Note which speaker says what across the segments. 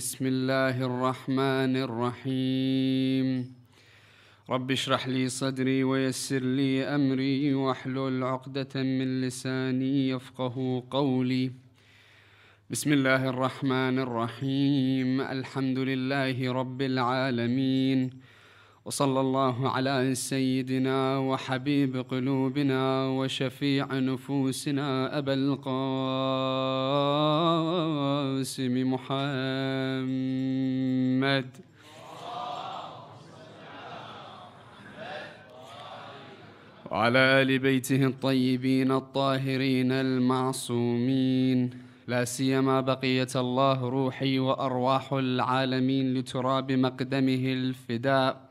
Speaker 1: بسم الله الرحمن الرحيم. رب اشرح لي صدري ويسر لي أمري واحلل عقدة من لساني يفقه قولي. بسم الله الرحمن الرحيم. الحمد لله رب العالمين. وصلى الله على سيدنا وحبيب قلوبنا وشفيع نفوسنا أبا القاسم محمد. وعلى آل بيته الطيبين الطاهرين المعصومين. لا سيما بقية الله روحي وأرواح العالمين لتراب مقدمه الفداء.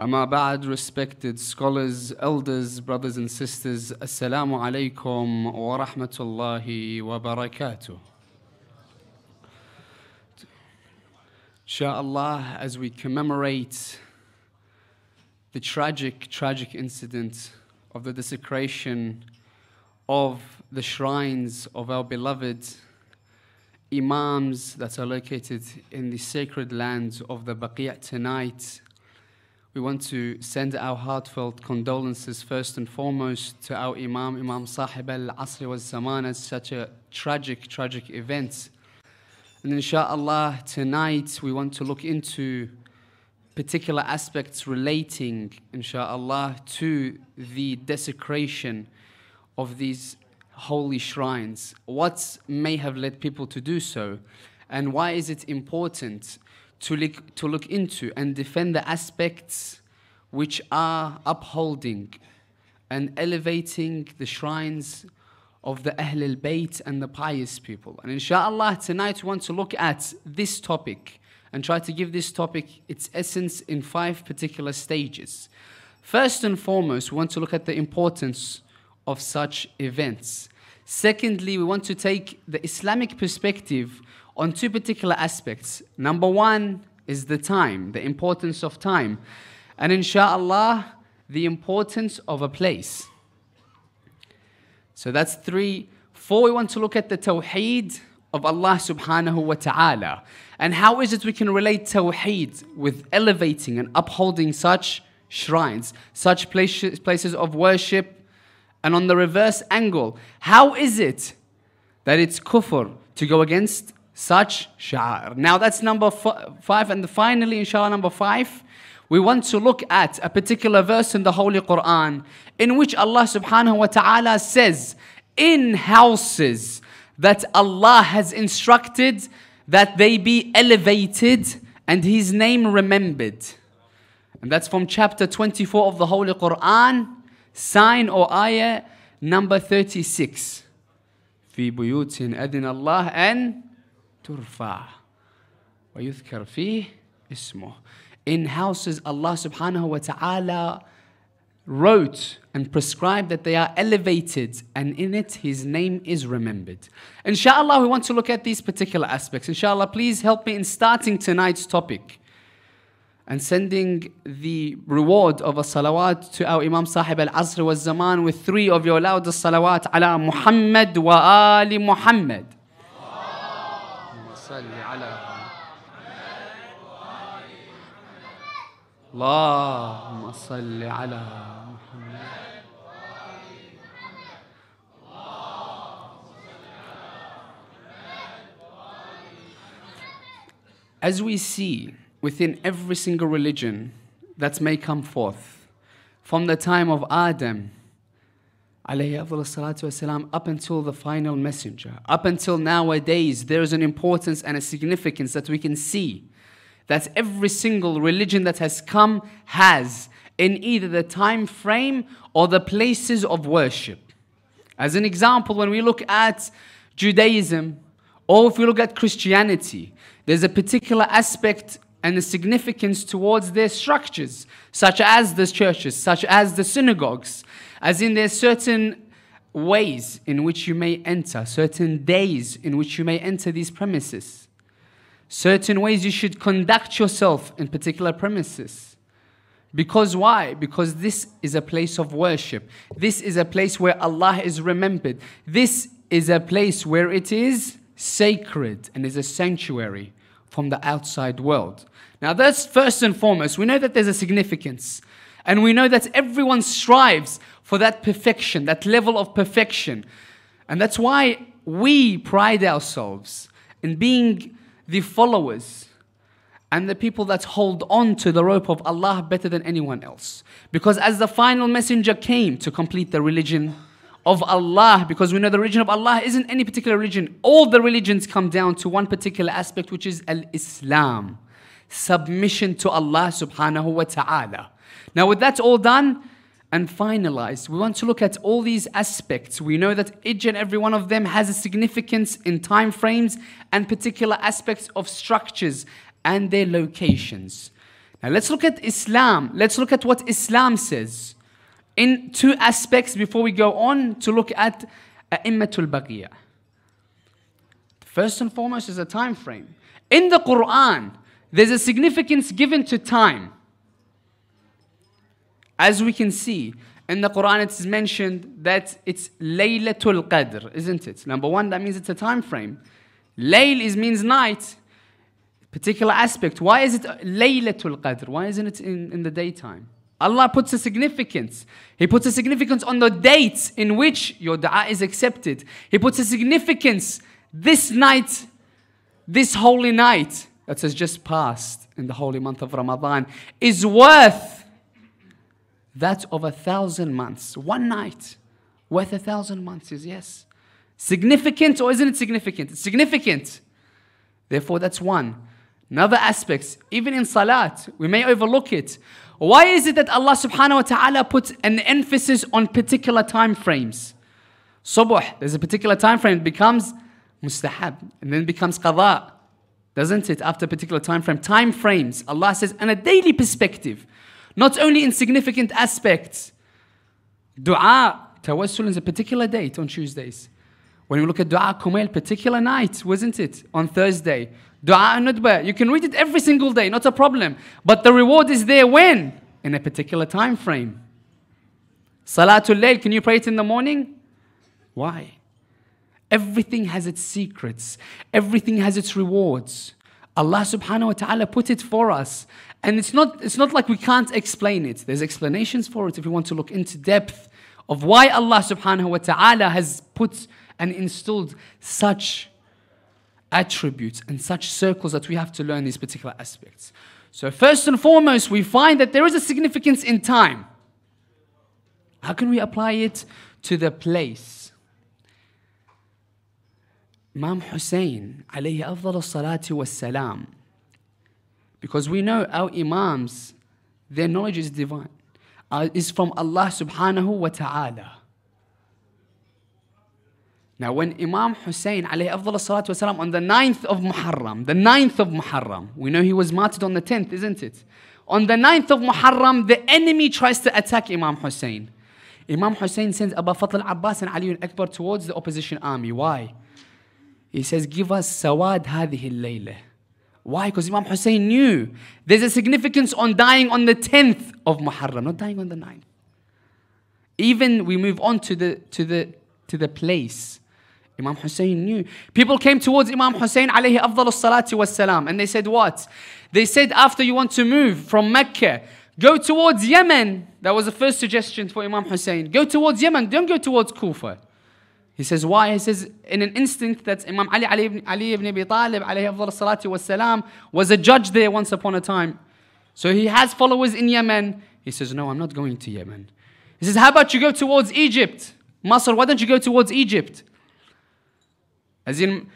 Speaker 1: Amma respected scholars, elders, brothers and sisters, Assalamu alaikum wa rahmatullahi wa barakatuh. Insha'Allah, as we commemorate the tragic, tragic incident of the desecration of the shrines of our beloved imams that are located in the sacred lands of the Baqiyat tonight, we want to send our heartfelt condolences first and foremost to our Imam, Imam Sahib al Asri Zaman, as such a tragic, tragic event. And inshallah, tonight we want to look into particular aspects relating, inshallah, to the desecration of these holy shrines. What may have led people to do so? And why is it important to look, to look into and defend the aspects which are upholding and elevating the shrines of the Ahl al Bayt and the pious people. And inshallah, tonight we want to look at this topic and try to give this topic its essence in five particular stages. First and foremost, we want to look at the importance of such events. Secondly, we want to take the Islamic perspective on two particular aspects. Number one is the time, the importance of time. And inshallah, the importance of a place. So that's three. Four, we want to look at the tawheed of Allah subhanahu wa ta'ala. And how is it we can relate tawheed with elevating and upholding such shrines, such places, places of worship? And on the reverse angle, how is it that it's kufr to go against such sha'ar. Now that's number f- five, and finally, inshallah, number five, we want to look at a particular verse in the Holy Quran in which Allah subhanahu wa ta'ala says, in houses that Allah has instructed that they be elevated and His name remembered. And that's from chapter 24 of the Holy Quran, sign or ayah number 36. في بيوت أذن الله أن ترفع ويذكر فيه اسمه in houses Allah subhanahu wa ta'ala wrote and prescribed that they are elevated and in it his name is remembered inshallah we want to look at these particular aspects inshallah please help me in starting tonight's topic and sending the reward of a salawat to our Imam Sahib al Asr wa Zaman with three of your loudest salawat ala Muhammad wa ali Muhammad صل على اللهم صل على محمد As we see within every single religion that may come forth, from the time of Adam والسلام, up until the final messenger. Up until nowadays, there is an importance and a significance that we can see that every single religion that has come has in either the time frame or the places of worship. As an example, when we look at Judaism or if we look at Christianity, there's a particular aspect and the significance towards their structures, such as the churches, such as the synagogues, as in there's certain ways in which you may enter, certain days in which you may enter these premises, certain ways you should conduct yourself in particular premises. Because why? Because this is a place of worship. This is a place where Allah is remembered. This is a place where it is sacred and is a sanctuary from the outside world. Now, that's first and foremost. We know that there's a significance. And we know that everyone strives for that perfection, that level of perfection. And that's why we pride ourselves in being the followers and the people that hold on to the rope of Allah better than anyone else. Because as the final messenger came to complete the religion of Allah, because we know the religion of Allah isn't any particular religion, all the religions come down to one particular aspect, which is Al Islam submission to Allah subhanahu wa ta'ala. Now, with that all done, and finalized, we want to look at all these aspects. We know that each and every one of them has a significance in time frames and particular aspects of structures and their locations. Now let's look at Islam. Let's look at what Islam says in two aspects before we go on to look at A'immatul Baqiyah. First and foremost is a time frame. In the Quran, there's a significance given to time. As we can see, in the Quran it is mentioned that it's Laylatul Qadr, isn't it? Number one, that means it's a time frame. Layl is means night, particular aspect. Why is it Laylatul Qadr? Why isn't it in, in the daytime? Allah puts a significance. He puts a significance on the dates in which your dua is accepted. He puts a significance this night, this holy night that has just passed in the holy month of Ramadan is worth that of a thousand months. One night worth a thousand months is yes. Significant or isn't it significant? It's significant. Therefore, that's one. Another aspects, even in salat, we may overlook it. Why is it that Allah subhanahu wa ta'ala puts an emphasis on particular time frames? Subuh, there's a particular time frame, it becomes mustahab, and then becomes qada. Doesn't it? After a particular time frame. Time frames, Allah says, on a daily perspective, not only in significant aspects. Dua, tawassul is a particular date on Tuesdays. When we look at Dua Kumail, particular night, wasn't it? On Thursday. Dua Nudba, you can read it every single day, not a problem. But the reward is there when? In a particular time frame. Salatul Layl, can you pray it in the morning? Why? Everything has its secrets, everything has its rewards. Allah subhanahu wa ta'ala put it for us. And it's not, it's not like we can't explain it. There's explanations for it if we want to look into depth of why Allah subhanahu wa ta'ala has put and instilled such attributes and such circles that we have to learn these particular aspects. So, first and foremost, we find that there is a significance in time. How can we apply it to the place? Imam Hussein, alayhi afdal salatu was salam. Because we know our Imams, their knowledge is divine, uh, is from Allah subhanahu wa ta'ala. Now, when Imam Hussein alayhi salatu wasalam, on the 9th of Muharram, the 9th of Muharram, we know he was martyred on the 10th, isn't it? On the 9th of Muharram, the enemy tries to attack Imam Hussein. Imam Hussein sends Abu Fadl Abbas and Ali Akbar towards the opposition army. Why? He says, Give us sawad hadhihi layla. Why? Because Imam Hussein knew there's a significance on dying on the 10th of Muharram, not dying on the 9th. Even we move on to the, to the, to the place Imam Hussein knew. People came towards Imam Hussein alayhi afdal salatu was salam and they said what? They said after you want to move from Mecca, go towards Yemen. That was the first suggestion for Imam Hussein. Go towards Yemen, don't go towards Kufa. He says, why? He says, in an instant that Imam Ali, Ali, ibn, Ali ibn Abi Talib alayhi afdal salatu was salam was a judge there once upon a time. So he has followers in Yemen. He says, no, I'm not going to Yemen. He says, how about you go towards Egypt? Masr, why don't you go towards Egypt? As in,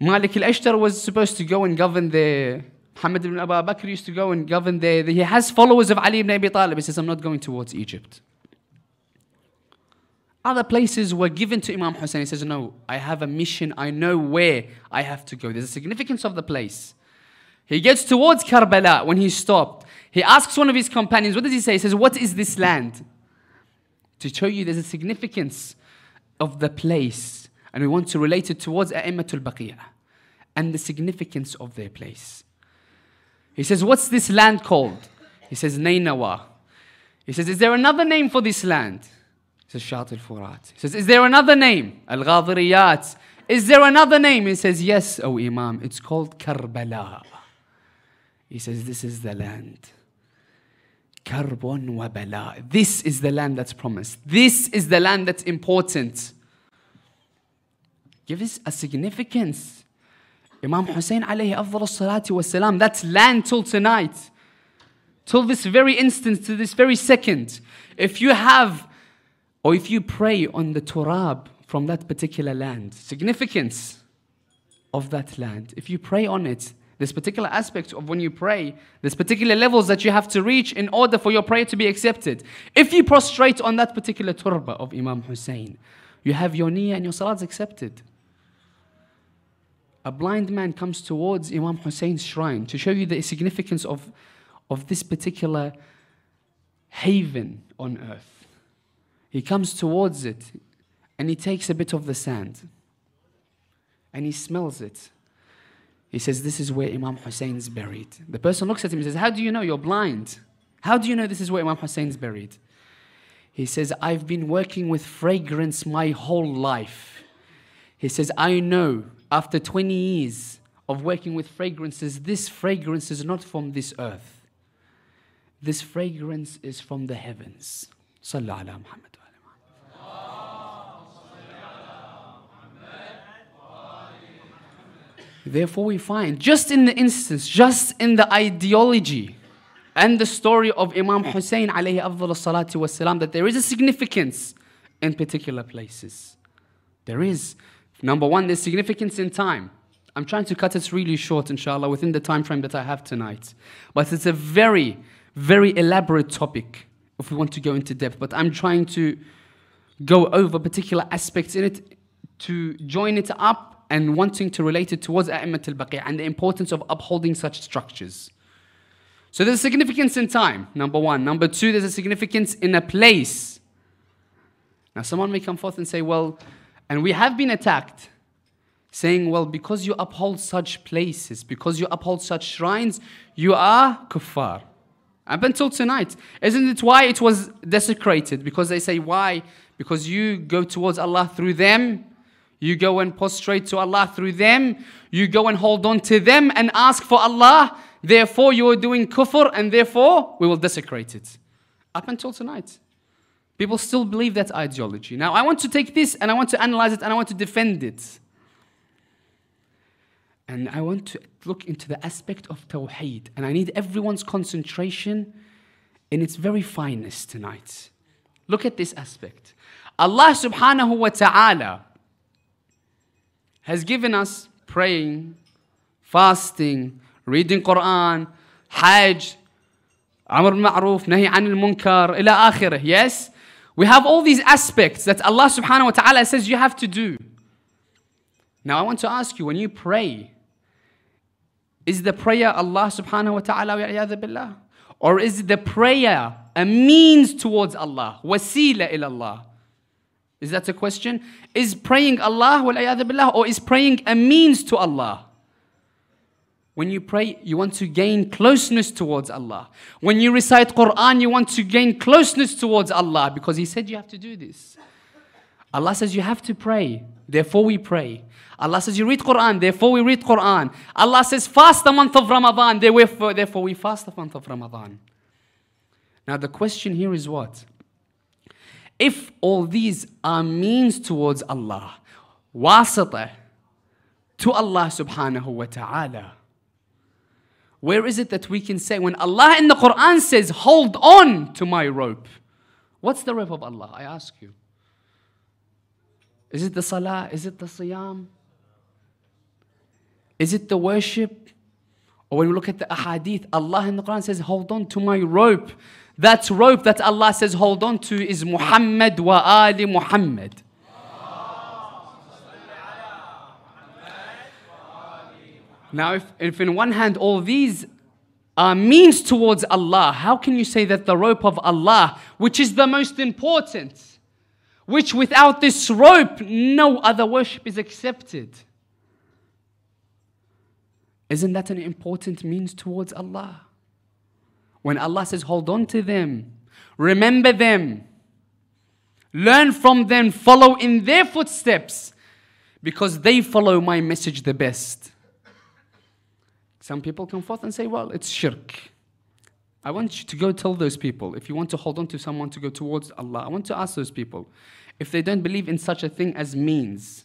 Speaker 1: Malik al-Ashtar was supposed to go and govern the Muhammad ibn Abu Bakr used to go and govern there. He has followers of Ali ibn Abi Talib. He says, I'm not going towards Egypt. Other places were given to Imam Hussein. He says, No, I have a mission. I know where I have to go. There's a significance of the place. He gets towards Karbala when he stopped. He asks one of his companions, What does he say? He says, What is this land? To show you there's a significance of the place and we want to relate it towards A'immatul Baqiyah and the significance of their place. He says, What's this land called? He says, Nainawa. He says, Is there another name for this land? He says, Shat al Furat. He says, Is there another name? Al Ghadiriyat. Is there another name? He says, Yes, O Imam. It's called Karbala. He says, This is the land. Karbon wa bala. This is the land that's promised. This is the land that's important. Give this a significance. Imam Hussein alayhi afdal salatu wasalam, that's land till tonight. Till this very instant, to this very second. If you have, or if you pray on the turab from that particular land, significance of that land, if you pray on it, this particular aspect of when you pray, there's particular levels that you have to reach in order for your prayer to be accepted. If you prostrate on that particular turba of Imam Hussein, you have your niyyah and your salat accepted. A blind man comes towards Imam Hussein's shrine to show you the significance of, of this particular haven on earth. He comes towards it and he takes a bit of the sand and he smells it he says, This is where Imam Hussein's buried. The person looks at him and says, How do you know? You're blind. How do you know this is where Imam Hussein's buried? He says, I've been working with fragrance my whole life. He says, I know after 20 years of working with fragrances, this fragrance is not from this earth. This fragrance is from the heavens. Sallallahu Muhammad. Therefore, we find just in the instance, just in the ideology and the story of Imam Hussein alayhi that there is a significance in particular places. There is. Number one, there's significance in time. I'm trying to cut it really short, inshallah, within the time frame that I have tonight. But it's a very, very elaborate topic if we want to go into depth. But I'm trying to go over particular aspects in it to join it up and wanting to relate it towards A'immat al-Baqi' and the importance of upholding such structures. So there's significance in time, number one. Number two, there's a significance in a place. Now someone may come forth and say, well, and we have been attacked, saying, well, because you uphold such places, because you uphold such shrines, you are kuffar. Up until tonight. Isn't it why it was desecrated? Because they say, why? Because you go towards Allah through them you go and prostrate to Allah through them. You go and hold on to them and ask for Allah. Therefore, you are doing kufr and therefore we will desecrate it. Up until tonight. People still believe that ideology. Now, I want to take this and I want to analyze it and I want to defend it. And I want to look into the aspect of Tawheed. And I need everyone's concentration in its very finest tonight. Look at this aspect. Allah subhanahu wa ta'ala has given us praying, fasting, reading Quran, Hajj, Amr al-Ma'ruf, Nahi anil Munkar, ila akhirah. Yes? We have all these aspects that Allah subhanahu wa ta'ala says you have to do. Now I want to ask you, when you pray, is the prayer Allah subhanahu wa ta'ala billah? Or is the prayer a means towards Allah? Wasila ila Allah. Is that a question? Is praying Allah billah, or is praying a means to Allah? When you pray, you want to gain closeness towards Allah. When you recite Quran, you want to gain closeness towards Allah because He said you have to do this. Allah says you have to pray, therefore we pray. Allah says you read Quran, therefore we read Quran. Allah says fast the month of Ramadan, therefore we fast the month of Ramadan. Now the question here is what? if all these are means towards Allah, wasita to Allah subhanahu wa ta'ala, where is it that we can say, when Allah in the Quran says, hold on to my rope, what's the rope of Allah? I ask you. Is it the salah? Is it the siyam? Is it the worship? Or when we look at the ahadith, Allah in the Quran says, hold on to my rope. That rope that Allah says hold on to is Muhammad wa Ali Muhammad. Now, if, if in one hand all these are means towards Allah, how can you say that the rope of Allah, which is the most important, which without this rope no other worship is accepted? Isn't that an important means towards Allah? When Allah says, hold on to them, remember them, learn from them, follow in their footsteps. because they follow my message the best. Some people come forth and say, well, it's shirk. I want you to go tell those people, if you want to hold on to someone to go towards Allah, I want to ask those people if they don't believe in such a thing as means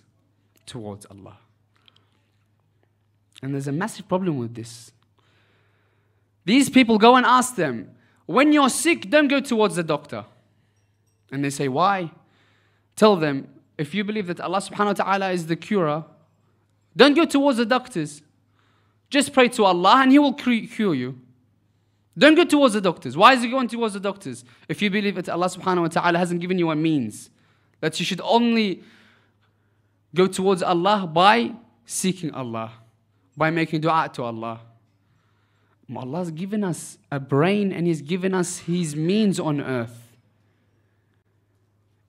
Speaker 1: towards Allah. And there's a massive problem with this. These people go and ask them, when you're sick, don't go towards the doctor. And they say, why? Tell them, if you believe that Allah subhanahu wa ta'ala is the curer, don't go towards the doctors. Just pray to Allah and He will cure you. Don't go towards the doctors. Why is he going towards the doctors? If you believe that Allah subhanahu wa ta'ala hasn't given you a means, that you should only go towards Allah by seeking Allah, by making dua to Allah. Allah has given us a brain and He's given us His means on earth.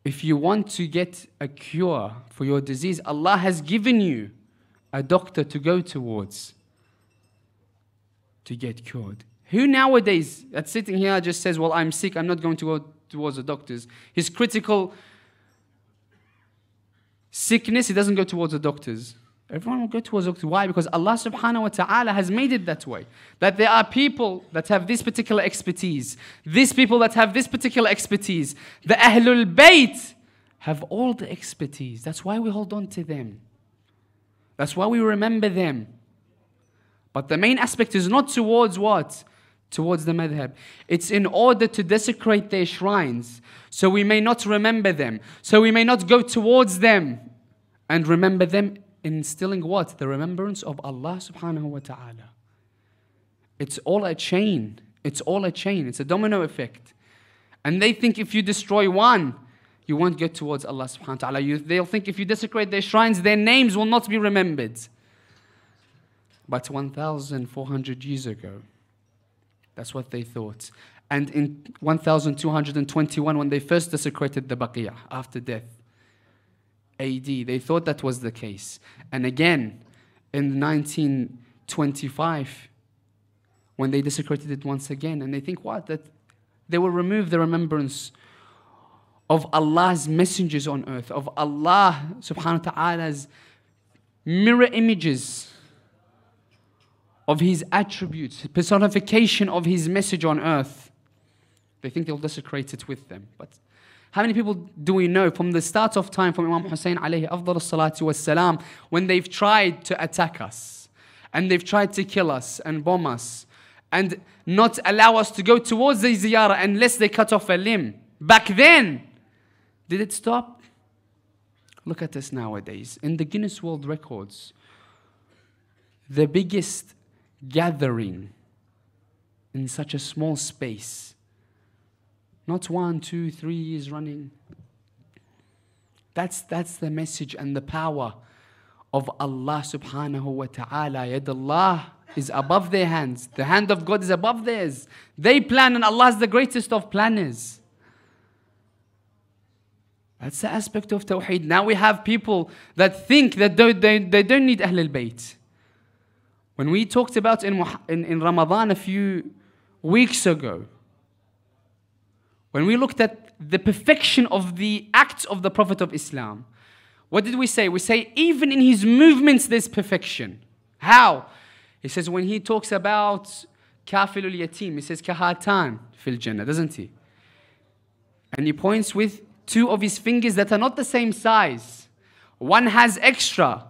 Speaker 1: If you want to get a cure for your disease, Allah has given you a doctor to go towards to get cured. Who nowadays that's sitting here just says, Well, I'm sick, I'm not going to go towards the doctors. His critical sickness, he doesn't go towards the doctors. Everyone will go towards the doctors. Why? Because Allah subhanahu wa ta'ala has made it that way. That there are people that have this particular expertise, these people that have this particular expertise. The Ahlul Bayt have all the expertise. That's why we hold on to them. That's why we remember them. But the main aspect is not towards what? towards the madhab. It's in order to desecrate their shrines, so we may not remember them, so we may not go towards them and remember them, instilling what? The remembrance of Allah subhanahu wa ta'ala. It's all a chain. It's all a chain. It's a domino effect. And they think if you destroy one, you won't get towards Allah subhanahu wa ta'ala. You, they'll think if you desecrate their shrines, their names will not be remembered. But 1,400 years ago, that's what they thought. And in 1221, when they first desecrated the Baqiyah after death, AD, they thought that was the case. And again, in 1925, when they desecrated it once again, and they think what? That they will remove the remembrance of Allah's messengers on earth, of Allah subhanahu wa ta'ala's mirror images of his attributes, personification of his message on earth. They think they'll desecrate it with them. But how many people do we know from the start of time, from Imam Hussein alayhi afdal salatu wassalam, when they've tried to attack us and they've tried to kill us and bomb us and not allow us to go towards the ziyarah unless they cut off a limb? Back then, did it stop? Look at us nowadays. In the Guinness World Records, the biggest gathering in such a small space. Not one, two, three years running. That's, that's the message and the power of Allah subhanahu wa ta'ala. Yad Allah is above their hands. The hand of God is above theirs. They plan and Allah is the greatest of planners. That's the aspect of Tawheed. Now we have people that think that they, they, they don't need Ahlul Bayt. When we talked about in, in, in Ramadan a few weeks ago, when we looked at the perfection of the acts of the Prophet of Islam, what did we say? We say, even in his movements, there's perfection. How? He says, when he talks about kafilul yatim, he says, kahatan fil jannah, doesn't he? And he points with two of his fingers that are not the same size. One has extra,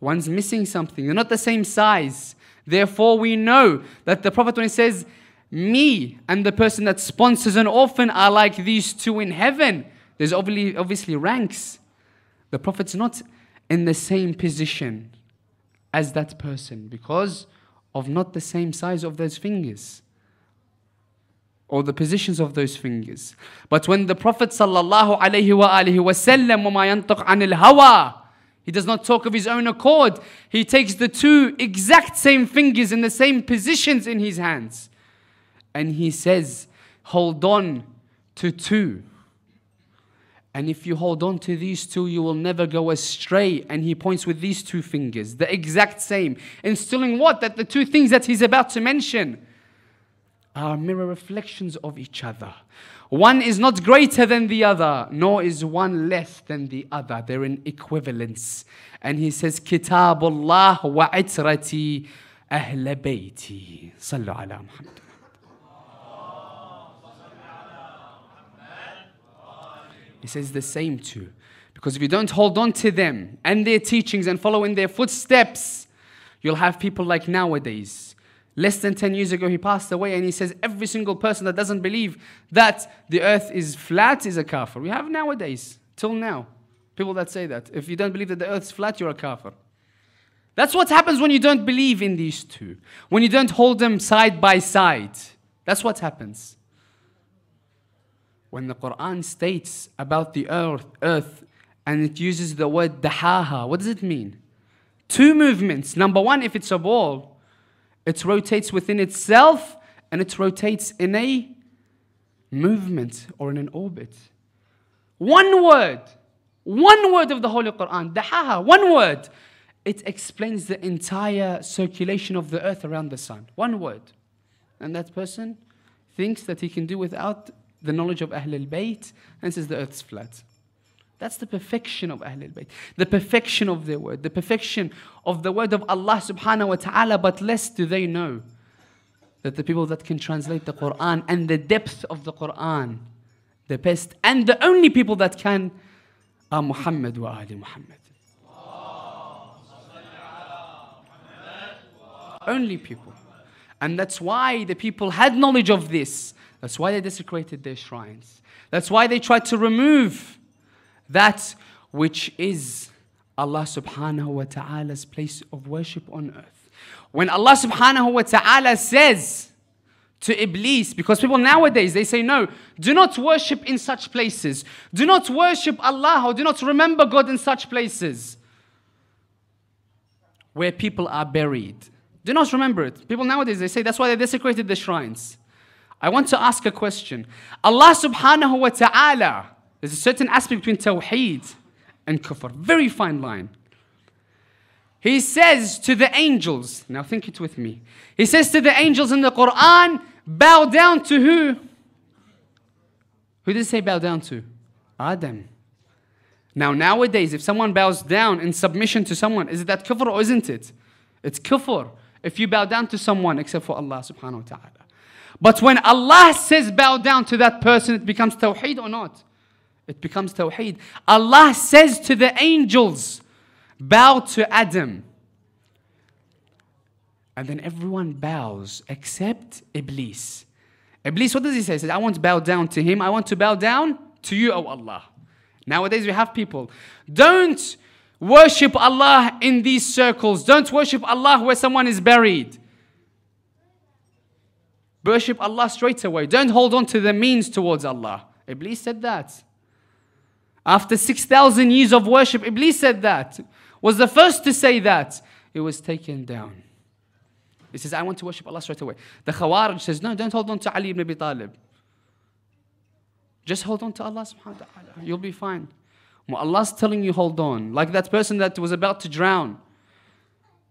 Speaker 1: One's missing something. They're not the same size. Therefore, we know that the Prophet, when he says, Me and the person that sponsors an orphan are like these two in heaven, there's obviously, obviously ranks. The Prophet's not in the same position as that person because of not the same size of those fingers or the positions of those fingers. But when the Prophet sallallahu alaihi wasallam وما ينطق عن الهوى he does not talk of his own accord. He takes the two exact same fingers in the same positions in his hands. And he says, Hold on to two. And if you hold on to these two, you will never go astray. And he points with these two fingers, the exact same, instilling what? That the two things that he's about to mention are mirror reflections of each other. One is not greater than the other, nor is one less than the other. They're in equivalence. And he says, Kitabullah wa itrati ahl bayti. Sallu ala Muhammad. He says the same too. Because if you don't hold on to them and their teachings and follow in their footsteps, you'll have people like nowadays. Less than 10 years ago, he passed away and he says every single person that doesn't believe that the earth is flat is a kafir. We have nowadays, till now, people that say that. If you don't believe that the earth is flat, you're a kafir. That's what happens when you don't believe in these two, when you don't hold them side by side. That's what happens. When the Quran states about the earth, earth and it uses the word dahaha, what does it mean? Two movements. Number one, if it's a ball, it rotates within itself and it rotates in a movement or in an orbit. One word, one word of the Holy Quran, dahaha, one word. It explains the entire circulation of the earth around the sun. One word. And that person thinks that he can do without the knowledge of Ahl al-Bayt and says the earth's flat. That's the perfection of Ahl al-Bayt. The perfection of their word. The perfection of the word of Allah subhanahu wa ta'ala. But less do they know that the people that can translate the Quran and the depth of the Quran, the best and the only people that can are Muhammad wa Ali Muhammad. Only people. And that's why the people had knowledge of this. That's why they desecrated their shrines. That's why they tried to remove that which is Allah subhanahu wa ta'ala's place of worship on earth. When Allah subhanahu wa ta'ala says to Iblis, because people nowadays they say, No, do not worship in such places. Do not worship Allah or do not remember God in such places where people are buried. Do not remember it. People nowadays they say that's why they desecrated the shrines. I want to ask a question. Allah subhanahu wa ta'ala, there's a certain aspect between tawheed and kufr. Very fine line. He says to the angels, now think it with me. He says to the angels in the Quran, bow down to who? Who did he say bow down to? Adam. Now, nowadays, if someone bows down in submission to someone, is it that kufr or isn't it? It's kufr if you bow down to someone except for Allah subhanahu wa ta'ala. But when Allah says bow down to that person, it becomes tawheed or not? It becomes tawheed. Allah says to the angels, bow to Adam. And then everyone bows except Iblis. Iblis, what does he say? He says, I want to bow down to him. I want to bow down to you, O Allah. Nowadays we have people. Don't worship Allah in these circles. Don't worship Allah where someone is buried. Worship Allah straight away. Don't hold on to the means towards Allah. Iblis said that. After 6,000 years of worship, Iblis said that. Was the first to say that. It was taken down. He says, I want to worship Allah straight away. The Khawarij says, No, don't hold on to Ali ibn Abi Talib. Just hold on to Allah subhanahu wa ta'ala. You'll be fine. Well, Allah's telling you, hold on. Like that person that was about to drown.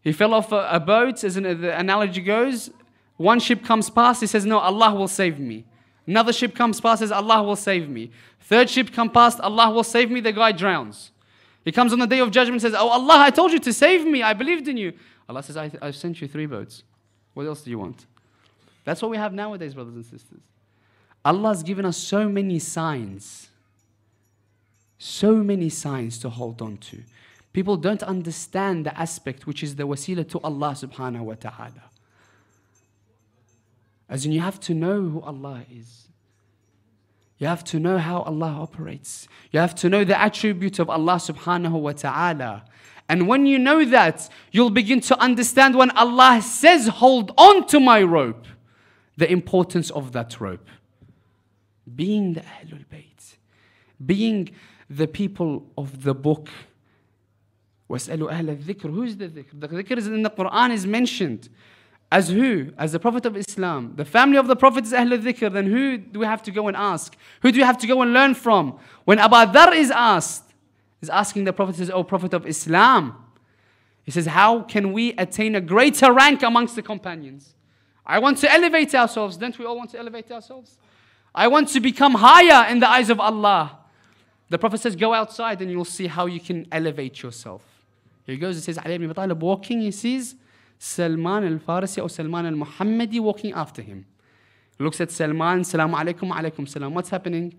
Speaker 1: He fell off a, boat, as the analogy goes, one ship comes past, he says, No, Allah will save me. Another ship comes past, says, Allah will save me. Third ship comes past, Allah will save me. The guy drowns. He comes on the day of judgment says, Oh Allah, I told you to save me. I believed in you. Allah says, I, have sent you three boats. What else do you want? That's what we have nowadays, brothers and sisters. Allah's given us so many signs. So many signs to hold on to. People don't understand the aspect which is the wasila to Allah subhanahu wa ta'ala. As in, you have to know who Allah is. You have to know how Allah operates. You have to know the attribute of Allah subhanahu wa ta'ala. And when you know that, you'll begin to understand when Allah says, Hold on to my rope, the importance of that rope. Being the Ahlul Bayt, being the people of the book. وَاسْأَلُوا أَهْلَ الذِّكْرِ Who is the dhikr? The dhikr is in the Quran is mentioned. As who? As the Prophet of Islam. The family of the Prophet is Ahl al-Dhikr. Then who do we have to go and ask? Who do we have to go and learn from? When Abu Dhar is asked, is asking the Prophet, says, O Prophet of Islam. He says, How can we attain a greater rank amongst the companions? I want to elevate ourselves. Don't we all want to elevate ourselves? I want to become higher in the eyes of Allah. The Prophet says, Go outside and you'll see how you can elevate yourself. He goes, he says, Ali ibn Talib walking, he sees Salman al Farisi or Salman al Muhammadi walking after him. Looks at Salman, Salaam alaikum, alaikum salam. What's happening?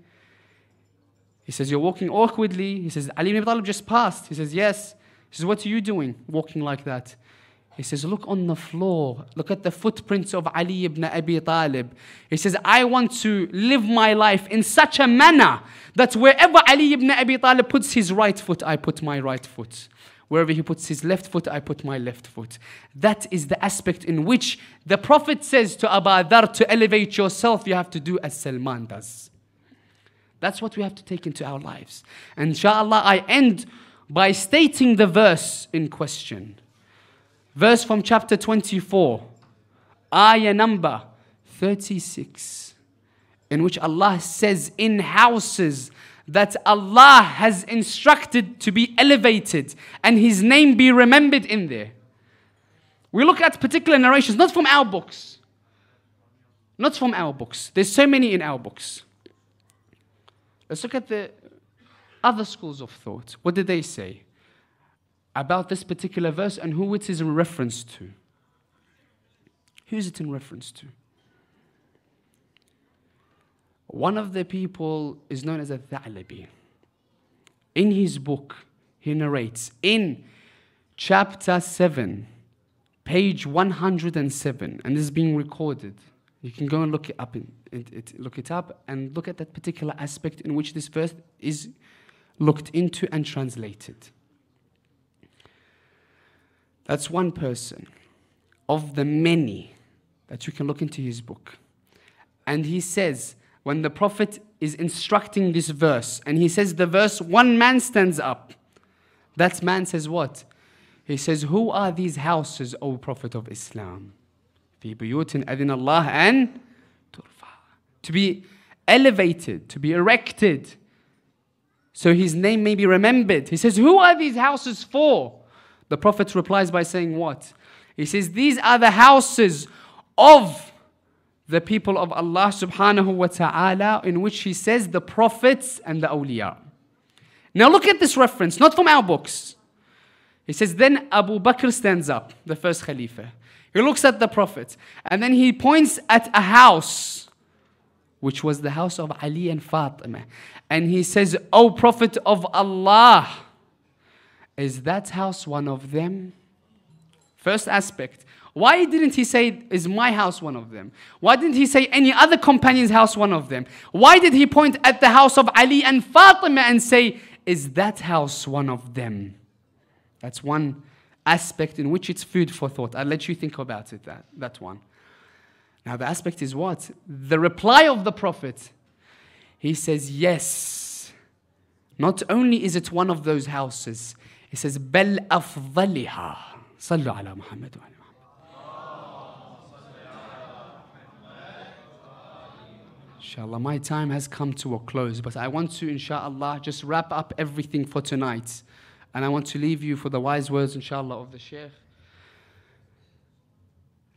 Speaker 1: He says, You're walking awkwardly. He says, Ali ibn Talib just passed. He says, Yes. He says, What are you doing walking like that? He says, Look on the floor. Look at the footprints of Ali ibn Abi Talib. He says, I want to live my life in such a manner that wherever Ali ibn Abi Talib puts his right foot, I put my right foot. Wherever he puts his left foot, I put my left foot. That is the aspect in which the Prophet says to Abu Dhar to elevate yourself, you have to do as Salman does. That's what we have to take into our lives. And inshallah, I end by stating the verse in question. Verse from chapter 24, ayah number 36, in which Allah says, In houses that Allah has instructed to be elevated and His name be remembered in there. We look at particular narrations, not from our books. Not from our books. There's so many in our books. Let's look at the other schools of thought. What did they say? about this particular verse and who it is in reference to. Who is it in reference to? One of the people is known as a Tha'labi. In his book, he narrates in chapter 7, page 107, and this is being recorded. You can go and look it up, in, it, it, look it up, and look at that particular aspect in which this verse is looked into and translated. That's one person of the many that you can look into his book. And he says, when the Prophet is instructing this verse, and he says the verse, one man stands up. That man says what? He says, Who are these houses, O Prophet of Islam? في بيوت أذن الله أن ترفع. To be elevated, to be erected, so his name may be remembered. He says, Who are these houses for? The Prophet replies by saying, What? He says, These are the houses of the people of Allah subhanahu wa ta'ala, in which he says the prophets and the awliya. Now look at this reference, not from our books. He says, Then Abu Bakr stands up, the first Khalifa. He looks at the Prophet, and then he points at a house, which was the house of Ali and Fatima. And he says, O Prophet of Allah, is that house one of them? First aspect. Why didn't he say, Is my house one of them? Why didn't he say, Any other companion's house one of them? Why did he point at the house of Ali and Fatima and say, Is that house one of them? That's one aspect in which it's food for thought. I'll let you think about it, that, that one. Now, the aspect is what? The reply of the Prophet. He says, Yes. Not only is it one of those houses, he says, Bel afdaliha. Sallu ala Muhammad Inshallah, my time has come to a close, but I want to, inshallah, just wrap up everything for tonight. And I want to leave you for the wise words, inshallah, of the Shaykh.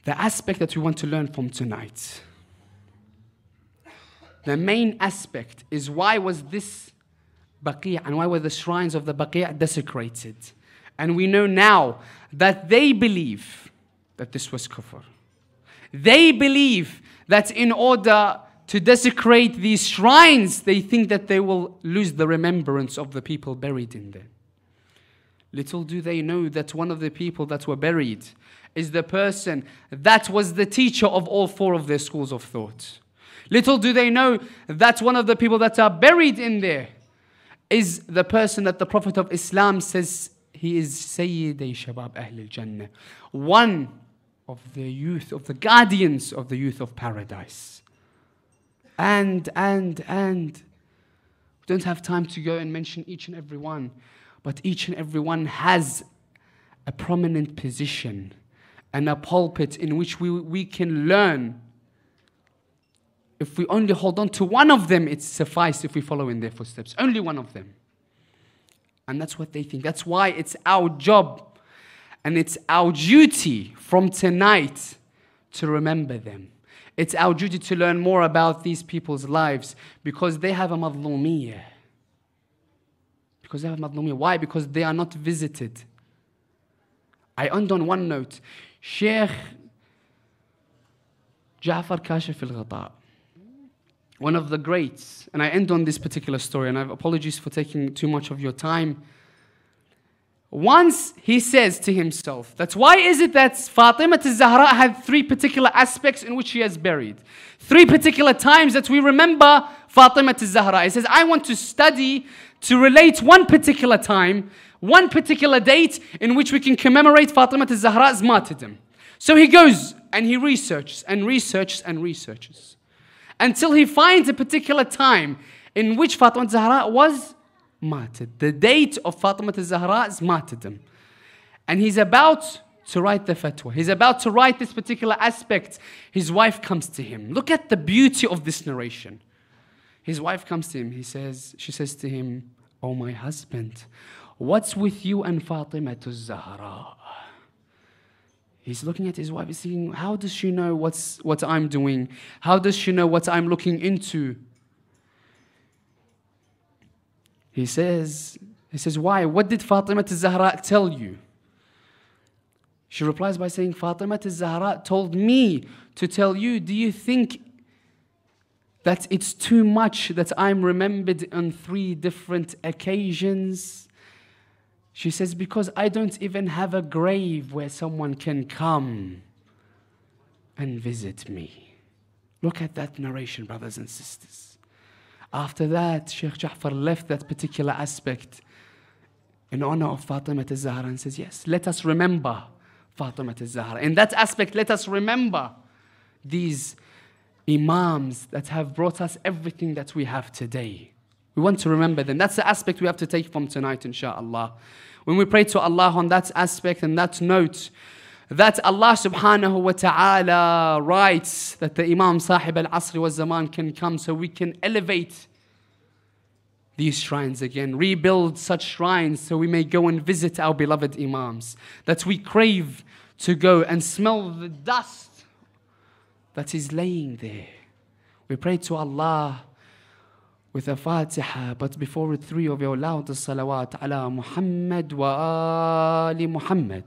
Speaker 1: The aspect that we want to learn from tonight. The main aspect is why was this Baqi' and why were the shrines of the Baqi' desecrated? And we know now that they believe that this was kufr. They believe that in order to desecrate these shrines, they think that they will lose the remembrance of the people buried in there. Little do they know that one of the people that were buried is the person that was the teacher of all four of their schools of thought. Little do they know that one of the people that are buried in there is the person that the Prophet of Islam says he is Sayyidi Shabab Ahl Jannah, one of the youth, of the guardians of the youth of paradise. And, and, and, we don't have time to go and mention each and every one, but each and every one has a prominent position and a pulpit in which we, we can learn if we only hold on to one of them, it's suffice if we follow in their footsteps. Only one of them. And that's what they think. That's why it's our job and it's our duty from tonight to remember them. It's our duty to learn more about these people's lives because they have a madlumiyah. Because they have a madlumiyah. Why? Because they are not visited. I end on one note. Sheikh Ja'far Kashif al-Ghata, one of the greats, and I end on this particular story, and I have apologies for taking too much of your time. Once he says to himself, that's why is it that Fatima al-Zahra had three particular aspects in which she has buried. Three particular times that we remember Fatima al-Zahra. He says, I want to study to relate one particular time, one particular date in which we can commemorate Fatima al-Zahra's martyrdom. So he goes and he researches and researches and researches until he finds a particular time in which Fatima al-Zahra was martyred. The date of Fatima al-Zahra's martyrdom. And he's about to write the fatwa. He's about to write this particular aspect. His wife comes to him. Look at the beauty of this narration. His wife comes to him. He says, she says to him, Oh my husband, what's with you and Fatima al-Zahra? He's looking at his wife, he's thinking, how does she know what's, what I'm doing? How does she know what I'm looking into? He says, he says, why? What did Fatima al-Zahra tell you? She replies by saying, Fatima al-Zahra told me to tell you, do you think that it's too much that I'm remembered on three different occasions? She says, because I don't even have a grave where someone can come and visit me. Look at that narration, brothers and sisters. After that, Sheikh Ja'far left that particular aspect in honor of Fatima al-Zahra and says, yes, let us remember Fatima al-Zahra. In that aspect, let us remember these imams that have brought us everything that we have today. We want to remember them. That's the aspect we have to take from tonight, inshallah. When we pray to Allah on that aspect and that note, that Allah subhanahu wa ta'ala writes that the Imam Sahib al Asr wa Zaman can come so we can elevate these shrines again, rebuild such shrines so we may go and visit our beloved Imams, that we crave to go and smell the dust that is laying there. We pray to Allah with a Fatiha, but before three of your loudest salawat ala Muhammad wa ali Muhammad.